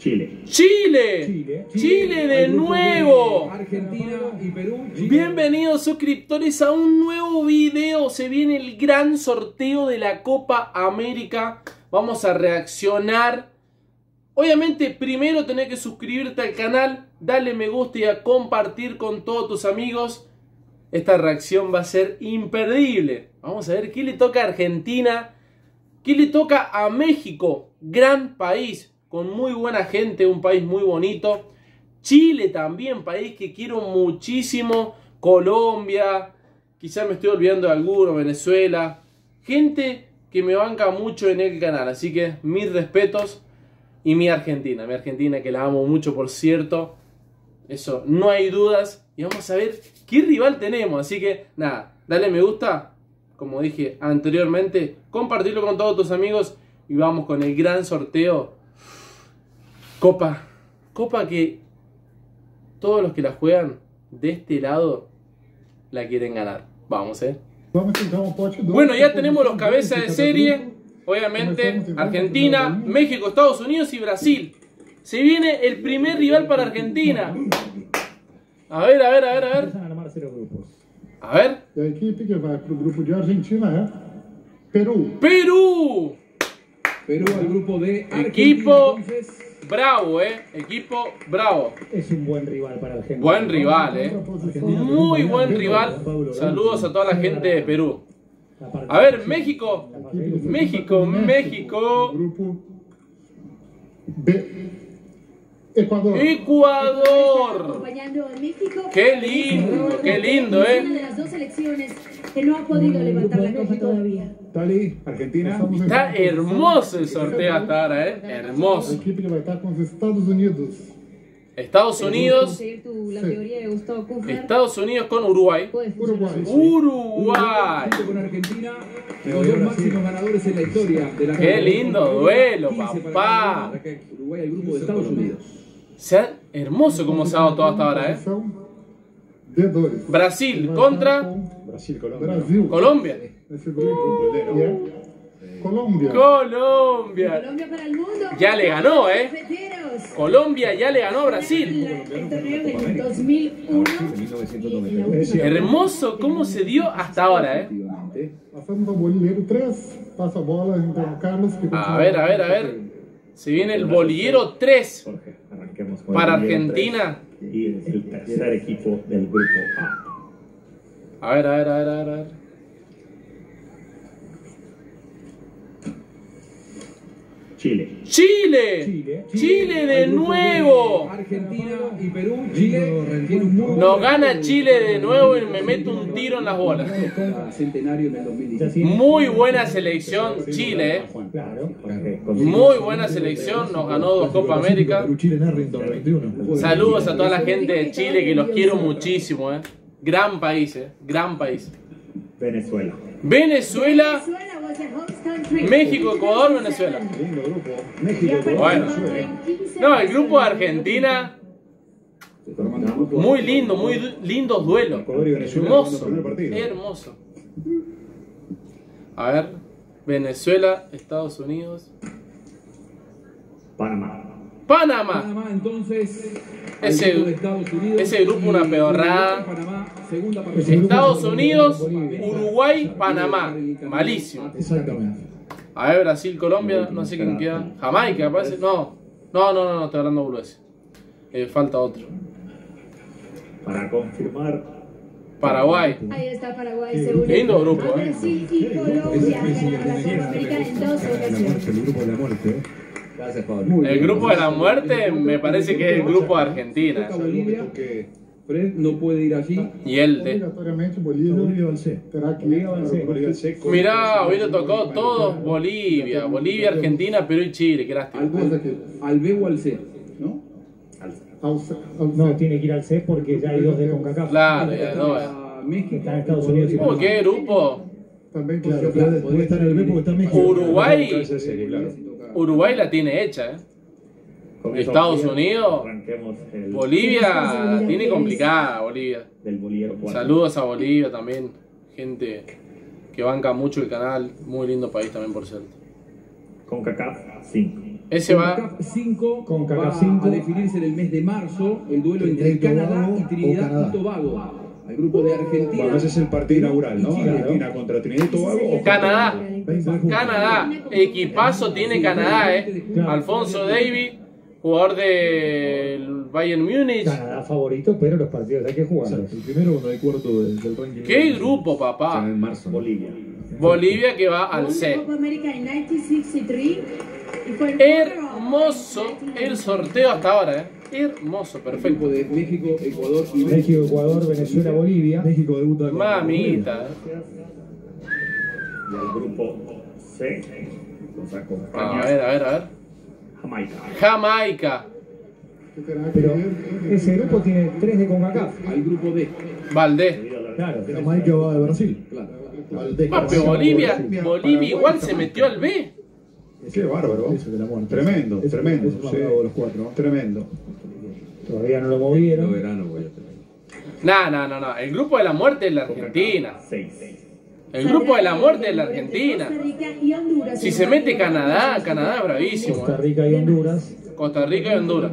Chile. Chile. Chile. Chile de nuevo. Argentina y Perú. Chile. Bienvenidos suscriptores a un nuevo video. Se viene el gran sorteo de la Copa América. Vamos a reaccionar. Obviamente primero tenés que suscribirte al canal, darle me gusta y a compartir con todos tus amigos. Esta reacción va a ser imperdible. Vamos a ver qué le toca a Argentina, qué le toca a México. Gran país, con muy buena gente, un país muy bonito. Chile también, país que quiero muchísimo. Colombia, quizás me estoy olvidando de alguno, Venezuela. Gente que me banca mucho en el canal, así que mis respetos. Y mi Argentina, mi Argentina que la amo mucho, por cierto. Eso, no hay dudas. Y vamos a ver qué rival tenemos. Así que, nada, dale me gusta. Como dije anteriormente, compartirlo con todos tus amigos. Y vamos con el gran sorteo. Copa. Copa que todos los que la juegan de este lado la quieren ganar. Vamos, eh. Vamos então ao pote 2. Bueno, ya tenemos los cabezas de serie. Obviamente, Argentina, México, Estados Unidos y Brasil. Se viene el primer rival para Argentina. A ver, a ver, a ver, a ver. A ver. E a equipe que vai para o grupo de Argentina é Peru. Perú. Perú al grupo de Argentina. Equipo entonces. Bravo, eh. Equipo bravo. Es un buen rival para Argentina. Buen rival, eh. Muy buen rival. Saludos a toda la gente de Perú. La A ver, México. México, México. Ecuador. acompañando a México. Qué lindo, qué lindo, eh. Que no ha podido levantar la copa todavía. Argentina. Está hermoso el sorteo hasta ahora, eh. Hermoso. estar Estados Unidos. Estados Unidos. Estados con Uruguay. Uruguay. Uruguay. Junto con Argentina, los dos máximos ganadores en la historia de la Qué lindo duelo, 15 para papá. Uruguay al grupo de Estados Unidos. Se ha- hermoso como se ha dado todo hasta ahora, eh. Posição D2. Brasil contra Brasil, Colombia. Brasil. Colombia. Colombia. Colombia para el mundo. Ya le ganó, eh. Cafeteros. Colombia ya le ganó a Brasil. El torneo del 2001. Hermoso cómo se dio hasta ahora, eh. Efectivamente. Passamos ao bolheiro 3. Passa a bola então Carlos. Que A ver, a ver, a ver. Se viene el bolillero 3 Jorge, arranquemos con para Argentina. Y es el tercer equipo del grupo A. A ver, a ver, a ver, a ver. a ver. Chile. Chile. Chile. Chile de Al grupo nuevo. Argentina y Perú. Chile Nos gana. Chile de nuevo y me meto un tiro en las bolas. A Centenario en el 2017. Muy buena selección Chile, eh. Muy buena selección, nos ganó dos Copa América. Chile en Arlington 21. Saludos a toda la gente de Chile que los quiero muchísimo, eh. Gran país, eh. Gran país. Venezuela. Venezuela, México, Ecuador, Venezuela. Bueno. No, el grupo de Argentina, muy lindo, muy lindos duelos. Hermoso, hermoso. A ver, Venezuela, Estados Unidos, Panamá. Panamá. Panamá entonces. Ese- grupo de Estados Unidos ese grupo una y pedorrada. Panamá. Estados Unidos, Uruguay, Panamá. Malísimo. Exactamente. A ver, Brasil, Colombia, no sé quién queda. Jamaica, parece. No, no, no, no, no estoy hablando boludeces. Eh, falta otro. Para confirmar, Paraguay. Ahí está Paraguay, se une Lindo grupo, eh. Brasil y Colombia ganaron la Copa América en dos ocasiones. El grupo de la muerte. Gracias, Pablo. El grupo de la muerte me parece que es el grupo de Argentina. Fred no puede ir allí. Y el de. Mirá, hoy le tocó todos Bolivia, Bolivia, Argentina, Perú y Chile, qué lástima. Al, B o al C, ¿no? No, tiene que ir al C porque ya hay dos de CONCACAF. Claro, ya no. A México. Está en Estados Unidos y Uy, qué grupo. também Claro, claro, claro, puede estar en el B porque está México. Uruguay, claro. Uruguay la tiene hecha, eh. Con Estados Unidos, Arranquemos el Bolivia tiene complicada, Bolivia. del. Saludos a Bolivia también, gente que banca mucho el canal, muy lindo país también por cierto. Con CACAF 5. Ese va. CONCACAF 5 CONCACAF va 5. a definirse en el mes de marzo el duelo entre Canadá y Trinidad y Tobago. El grupo de Argentina. Bueno, ese es el partido inaugural, ¿no? Argentina contra Trinidad y Tobago. o Canadá. 20 de junio. Canadá. Equipazo tiene Canadá, ¿eh? Alfonso Davis, jugador del Bayern Múnich. Canadá favorito, pero los partidos hay que jugarlos. El primero no hay cuarto del, del ranking. ¿Qué grupo, sea, papá? en marzo. Bolivia. Bolivia que va al C. Copa América en 1963 y fue el Hermoso el sorteo hasta ahora, ¿eh? Hermoso, perfecto. de México, Ecuador y México, Ecuador, Venezuela, Bolivia. México debuta con Mamita. Y el grupo C nos acompaña A ver, a ver, a ver. Jamaica. Jamaica. ¿Qué tenés que Pero ese grupo tiene tres de CONCACAF. al grupo D. Valdés. Claro. Jamaica va de Brasil. Claro. Valdés. Ah, pero Bolivia, Bolivia igual se metió al B. Qué bárbaro. Eso de la muerte. Tremendo, Eso- tremendo. eso sí. los cuatro. Tremendo. Todavía no lo movieron. No, no, no, no. El grupo de la muerte es la Argentina. 6. El grupo de la muerte es la Argentina. Costa Rica y Honduras. Si se mete Canadá, Canadá es bravísimo. Costa ¿eh? Rica y Honduras. Costa Rica y Honduras.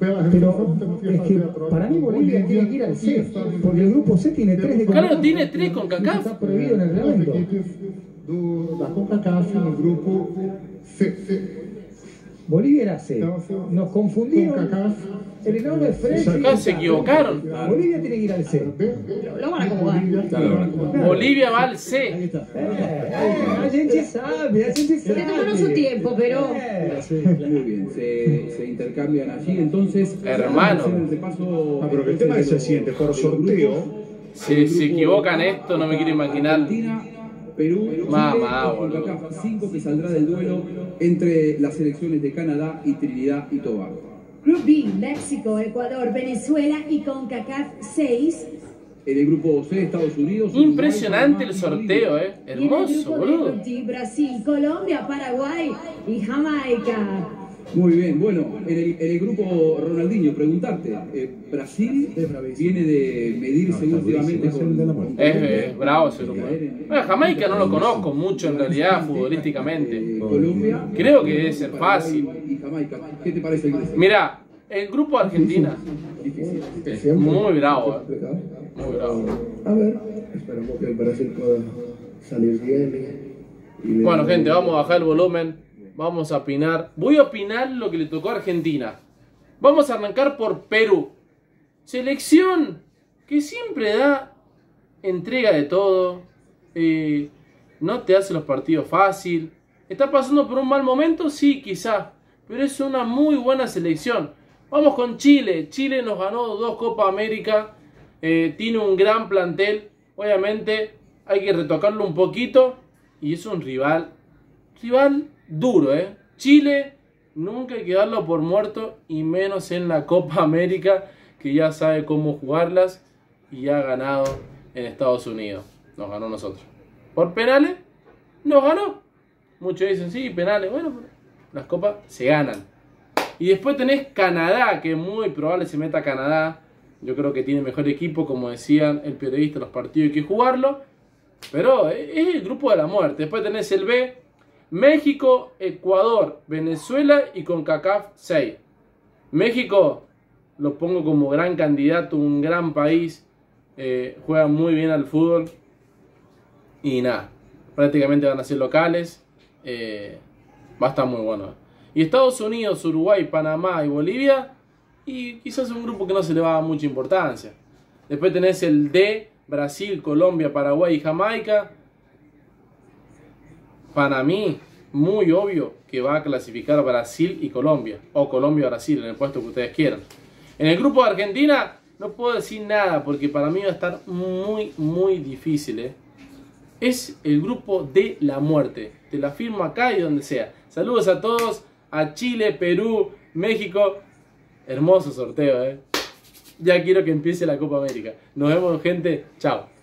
Pero es que para mí Bolivia tiene que ir al C. Porque el grupo C tiene tres de. Claro, tiene tres con Está CACAF. prohibido en el reglamento. da CONCACAF no grupo C. Bolivia era C. Nos confundieron. El enorme. Acá se equivocaron. Bolivia tiene que ir al C. Lo van a acomodar. Bolivia va al C. Eh, la gente sabe, la gente Se sabe. tomaron su tiempo, pero Eh, Muy bien, se, se intercambian allí. Entonces, Hermano. Ah, pero que el tema es el siguiente, por sorteo, Si se equivocan esto, no me quiero imaginar. Argentina, Perú, Chile, Mamá. CONCACAF 5 que saldrá del duelo entre las selecciones de Canadá y Trinidad y Tobago. Group B, México, Ecuador, Venezuela y CONCACAF 6. En el grupo C, Estados Unidos. Uruguay, Impresionante el Panamá y sorteo, eh. Y en el Hermoso, grupo boludo. D, Brasil, Colombia, Paraguay y Jamaica. Muy bien, bueno, en el, en el grupo Ronaldinho, preguntarte, eh, Brasil viene de medirse últimamente con, con Es, Colombia. es bravo ese grupo. eh. Bueno, Jamaica no lo conozco mucho en realidad futbolísticamente. Eh, Colombia, Creo que debe ser fácil. Y Jamaica. ¿Qué te parece el grupo? Mira, el grupo Argentina, es muy bravo, eh. Muy bravo. A ver, esperamos que el Brasil pueda salir bien. Bueno, gente, vamos a bajar el volumen. Vamos a opinar. Voy a opinar lo que le tocó a Argentina. Vamos a arrancar por Perú. Selección que siempre da entrega de todo. eh, no te hace los partidos fácil. ¿Está pasando por un mal momento? Sí, quizá. Pero es una muy buena selección. Vamos con Chile. Chile nos ganó dos Copa América. eh, tiene un gran plantel. Obviamente hay que retocarlo un poquito. Y es un rival. Rival duro, ¿eh? Chile nunca hay que darlo por muerto. Y menos en la Copa América. Que ya sabe cómo jugarlas. Y ha ganado en Estados Unidos. Nos ganó nosotros. Por penales. Nos ganó. Muchos dicen, sí, penales. Bueno, las copas se ganan. Y después tenés Canadá, que muy probable se meta Canadá. Yo creo que tiene mejor equipo, como decían el periodista, los partidos hay que jugarlo. Pero es es el grupo de la muerte. Después tenés el B, México, Ecuador, Venezuela y CONCACAF 6. México lo pongo como gran candidato, un gran país. eh, juega muy bien al fútbol. Y nada, prácticamente van a ser locales. eh, va a estar muy bueno. Y Estados Unidos, Uruguay, Panamá y Bolivia. Y quizás un grupo que no se le va a dar mucha importancia. Después tenés el D, Brasil, Colombia, Paraguay y Jamaica. Para mí, muy obvio que va a clasificar Brasil y Colombia. O Colombia-Brasil, en el puesto que ustedes quieran. En el grupo de Argentina no puedo decir nada porque para mí va a estar muy, muy difícil. ¿eh? Es el grupo de la muerte. Te la firmo acá y donde sea. Saludos a todos, a Chile, Perú, México. Hermoso sorteo, ¿eh? Ya quiero que empiece la Copa América. Nos vemos, gente. Chao.